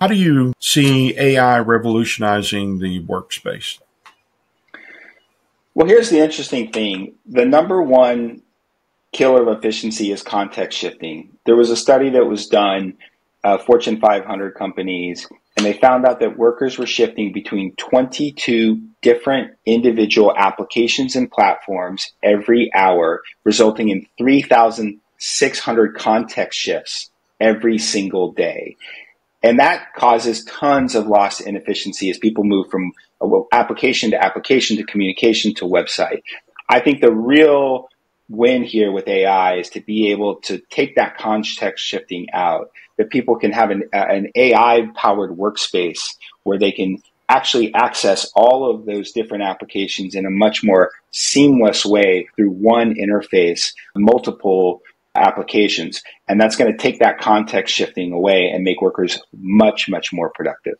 How do you see AI revolutionizing the workspace? Well, here's the interesting thing the number one killer of efficiency is context shifting. There was a study that was done, uh, Fortune 500 companies, and they found out that workers were shifting between 22 different individual applications and platforms every hour, resulting in 3,600 context shifts every single day. And that causes tons of loss inefficiency as people move from uh, application to application to communication to website. I think the real win here with AI is to be able to take that context shifting out, that people can have an, uh, an AI powered workspace where they can actually access all of those different applications in a much more seamless way through one interface, multiple applications. And that's going to take that context shifting away and make workers much, much more productive.